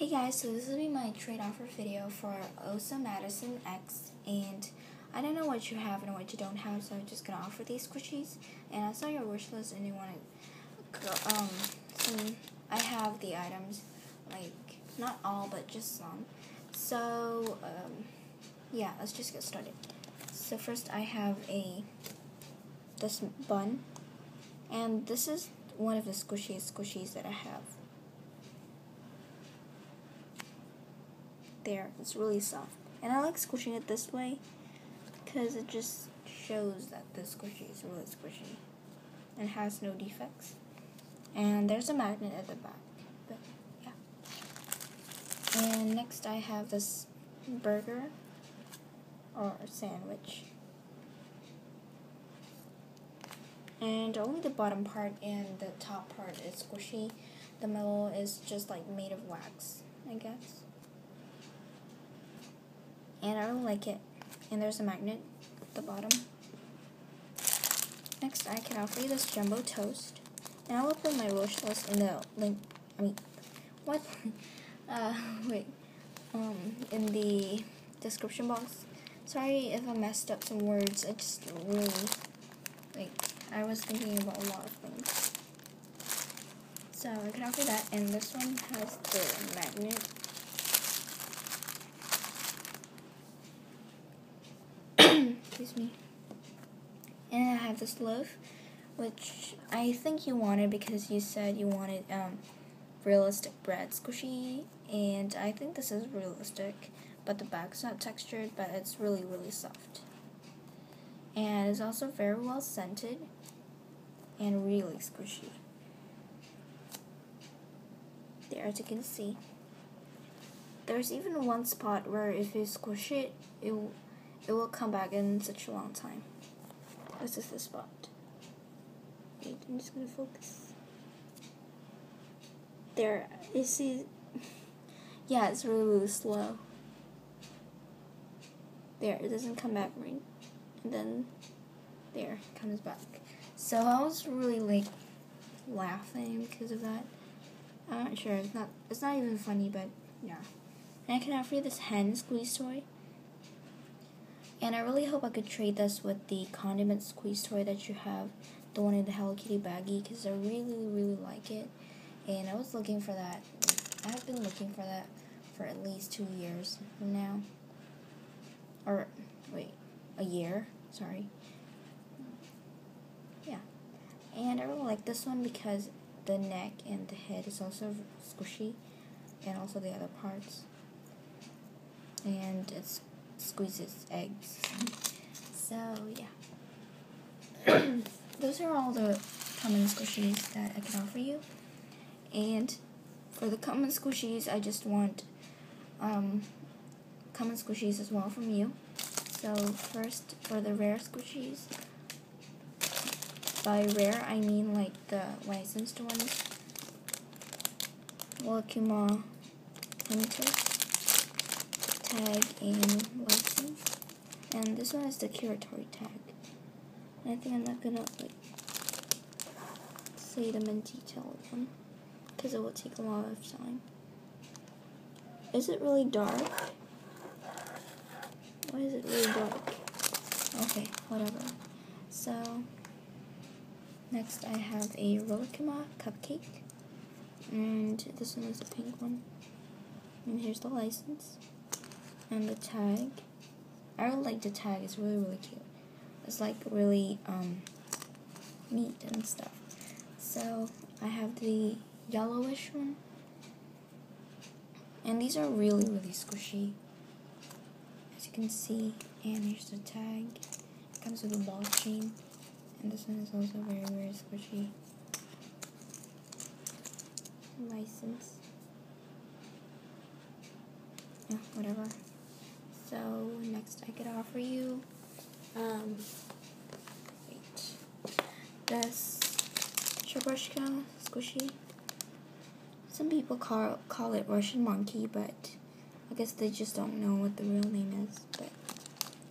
Hey guys, so this will be my trade offer video for ohsoMADiSONx and I don't know what you have and what you don't have so I'm just gonna offer these squishies. And I saw your wish list and you wanted um I have the items like not all but just some. So um yeah let's just get started. So first I have a this bun and this is one of the squishiest squishies that I have there. It's really soft. And I like squishing it this way because it just shows that the squishy is really squishy and has no defects. And there's a magnet at the back. But yeah. And next I have this burger or sandwich. And only the bottom part and the top part is squishy. The middle is just like made of wax, I guess and I don't like it. And there's a magnet at the bottom. Next, I can offer you this jumbo toast. And I will put my wish list in the link. I mean, what? uh, wait. Um, in the description box. Sorry if I messed up some words. I just really, like, I was thinking about a lot of things. So I can offer that, and this one has the magnet excuse me. And I have this loaf, which I think you wanted because you said you wanted um, realistic bread squishy, and I think this is realistic, but the back's not textured, but it's really, really soft. And it's also very well scented and really squishy. There, as you can see. There's even one spot where if you squish it, it it will come back in such a long time. This is the spot. Wait, I'm just gonna focus. There, you see, yeah, it's really, really slow. There, it doesn't come back right. And then, there, it comes back. So I was really like laughing because of that. I'm not sure. It's not. It's not even funny, but yeah. And I can offer you this hand squeeze toy. And I really hope I could trade this with the condiment squeeze toy that you have, the one in the Hello Kitty baggie, because I really, really like it. And I was looking for that. I have been looking for that for at least two years now. Or, wait, a year? Sorry. Yeah. And I really like this one because the neck and the head is also squishy, and also the other parts. And it's squeezes eggs. So yeah. Those are all the common squishies that I can offer you. And for the common squishies, I just want um, common squishies as well from you. So first, for the rare squishies, by rare I mean like the licensed ones. Wakima Hunter tag and license. And this one is the curatory tag. I think I'm not gonna like say them in detail because it will take a lot of time. Is it really dark? Why is it really dark? Okay, whatever. So next I have a Rilakkuma cupcake. And this one is a pink one. And here's the license and the tag. I really like the tag. It's really really cute. It's like really um neat and stuff. So I have the yellowish one. And these are really really squishy. As you can see. And here's the tag. It comes with a ball chain. And this one is also very very squishy. License. Yeah, whatever. So next I could offer you um, wait, this Cheburashka squishy. Some people call call it Russian monkey, but I guess they just don't know what the real name is. But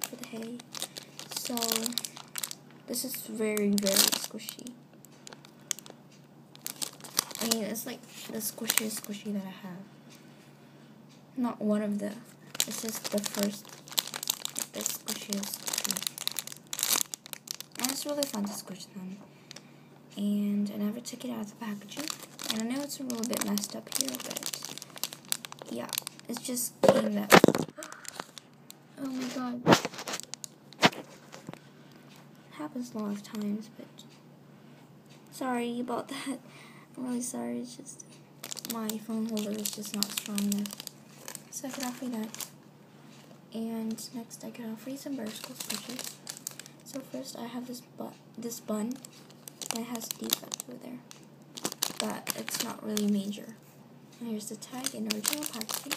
for the hay, so this is very very squishy. I mean, it's like the squishiest squishy that I have. not one of the. It's is the first. The squishiest. And it's really fun to squish them. And I never took it out of the packaging. And I know it's a little bit messed up here, but yeah, it's just came that. Oh my god. happens a lot of times, but sorry about that. I'm really sorry. It's just my phone holder is just not strong enough. So I could offer that. And next I can offer you some Bear's School squishes. So first I have this bu this bun that has a defect over there. But it's not really major. And here's the tag in original packaging.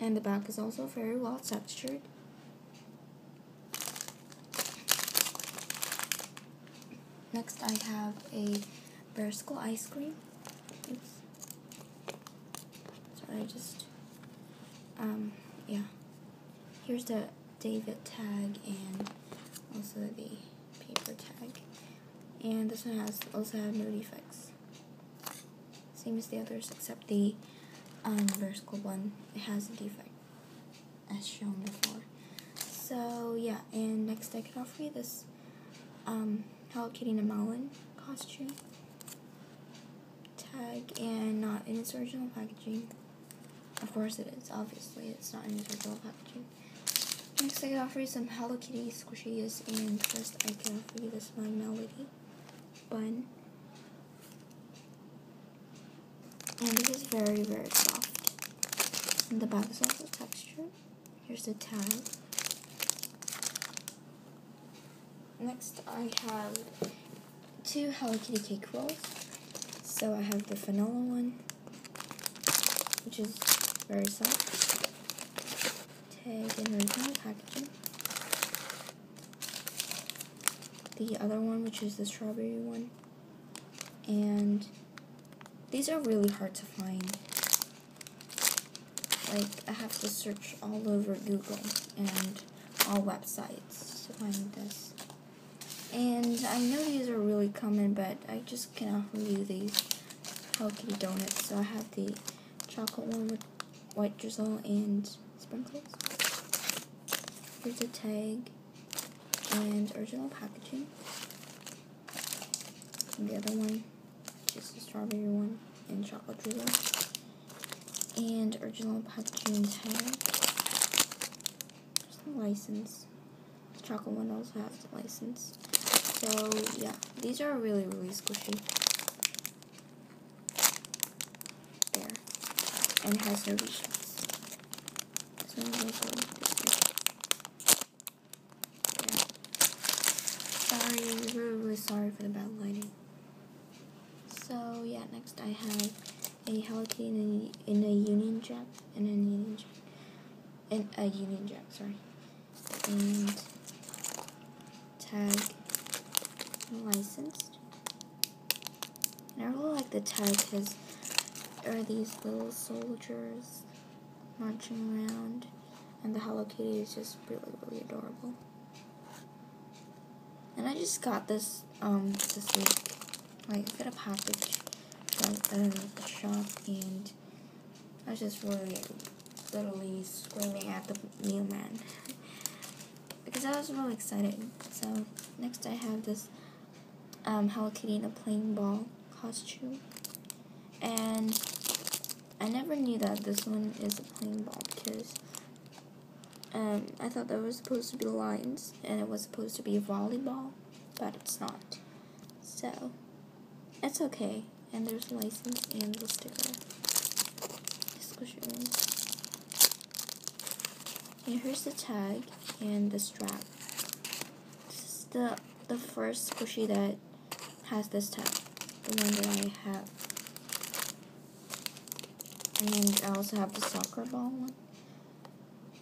And the back is also very well textured. Next I have a Bear's School ice cream. Oops. Sorry, I just, um, yeah. Here's the David tag and also the paper tag. And this one has also have no defects. Same as the others, except the um, Bear's School one, it has a defect, as shown before. So, yeah, and next I can offer you this um, Hello Kitty and Melon costume tag and not in its original packaging. Of course it is, obviously, it's not in its original packaging. Next I can offer you some Hello Kitty squishies and first I can offer you this My Melody bun. And it is very, very soft. And the back is also textured. Here's the tag. Next, I have two Hello Kitty cake rolls. So I have the vanilla one, which is Tag in original packaging. The other one, which is the strawberry one. And these are really hard to find. Like, I have to search all over Google and all websites to find this. And I know these are really common, but I just cannot review these Hello Kitty donuts. So I have the chocolate one with white drizzle and sprinkles. Here's a tag and original packaging. And the other one, is the strawberry one and chocolate drizzle. And original packaging tag. License. The chocolate one also has license. So yeah, these are really, really squishy. There. And has no reshapes. This one is also there. Sorry, really, really sorry for the bad lighting. So yeah, next I have a Hello Kitty in a, in a Union Jack and a Union Jack. And a Union Jack, sorry. And tag licensed. And I really like the tag because are these little soldiers marching around, and the Hello Kitty is just really, really adorable. And I just got this um this week. Like, I got a package from uh, the shop, and I was just really literally screaming at the mailman because I was really excited. So next I have this um, Hello Kitty in a playing ball costume. And I never knew that this one is a playing ball because um, I thought there was supposed to be lines and it was supposed to be volleyball, but it's not. So, it's okay. And there's a license and the sticker. It. And here's the tag and the strap. This is the the first squishy that has this tag, the one that I have. And I also have the soccer ball one.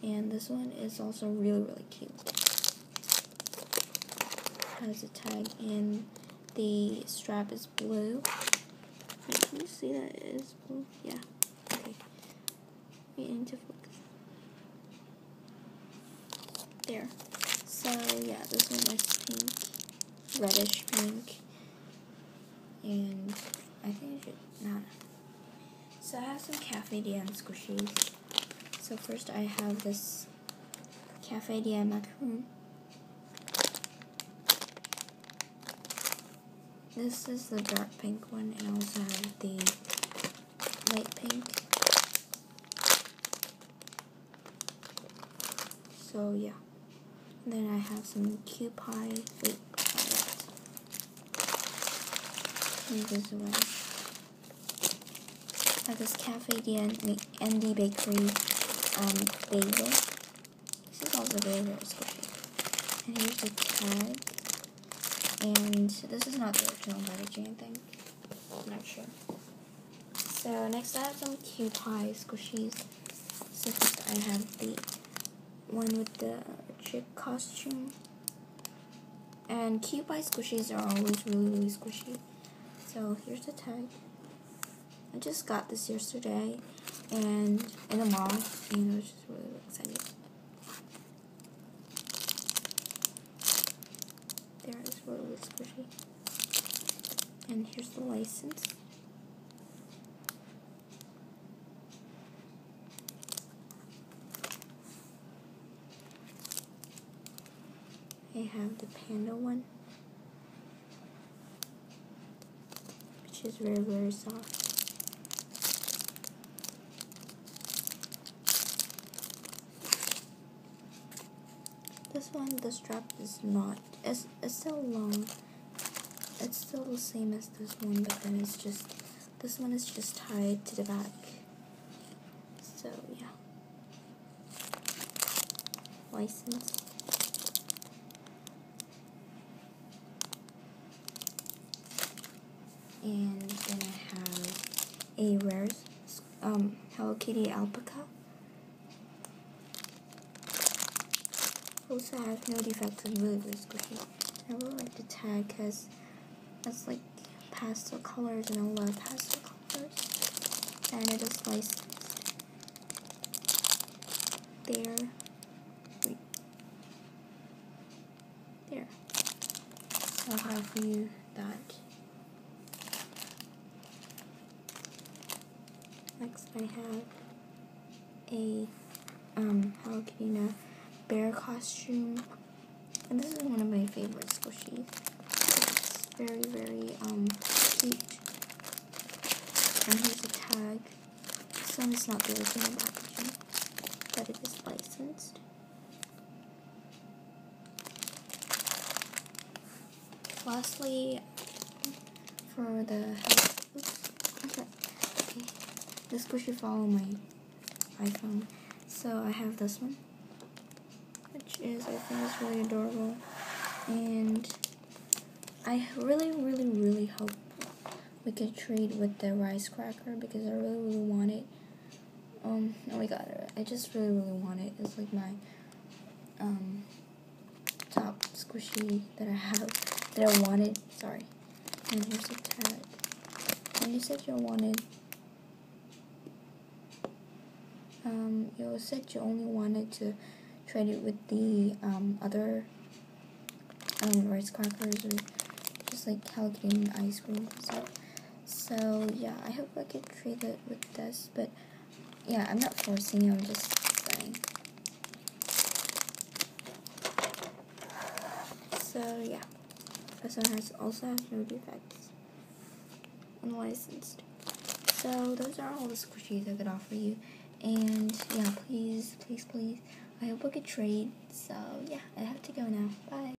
And this one is also really, really cute. Has a tag and the strap is blue. Can you see that it is blue? Yeah. Okay. Waiting to focus. There. So yeah, this one is pink, reddish pink and I think it should not. So I have some Cafe De N squishies. So first I have this Cafe De N macaroon. This is the dark pink one and I also have the light pink. So yeah. Then I have some Kewpie. Wait, Move this away. I have this Cafe De N and the bakery um, bagel. This is very very squishy. And here's the tag. And this is not the original Butter Jane thing. I'm not sure. So next I have some Kewpie squishies. So first I have the one with the chick costume. And Kewpie squishies are always really, really squishy. So here's the tag. I just got this yesterday and in the mall and I was just really, really excited. There is really, really squishy. And here's the license. I have the panda one, which is very, very soft. This one, the strap is not, it's, it's still long. It's still the same as this one, but then it's just, this one is just tied to the back. So, yeah. License. and then I have a rare um, Hello Kitty alpaca. Also has no defects and really really squishy. I really like the tag because it's like pastel colors and I love pastel colors. And it is licensed. There. Wait. There. I'll have you that. Next I have a um, Hello Kitty bear costume. And this is one of my favorite squishies. It's very, very um, cute. And here's a tag. This one is not the original packaging, but it is licensed. Lastly, for the oops, okay this squishy follow my iPhone. So I have this one, is I think it's really adorable, and I really, really, really hope we could trade with the rice cracker because I really, really want it. Um, oh my god, I just really, really want it. It's like my um top squishy that I have that I wanted. Sorry, and here's a tag. And you said you wanted um, you said you only wanted to trade it with the um, other um, rice crackers or just like Kitty ice cream So, So yeah, I hope I could trade it with this, but yeah, I'm not forcing you, I'm just saying. So yeah, this one has also has no defects. Unlicensed. So those are all the squishies I could offer you. And yeah, please, please, please. I hope I could trade. So yeah, I have to go now. Bye.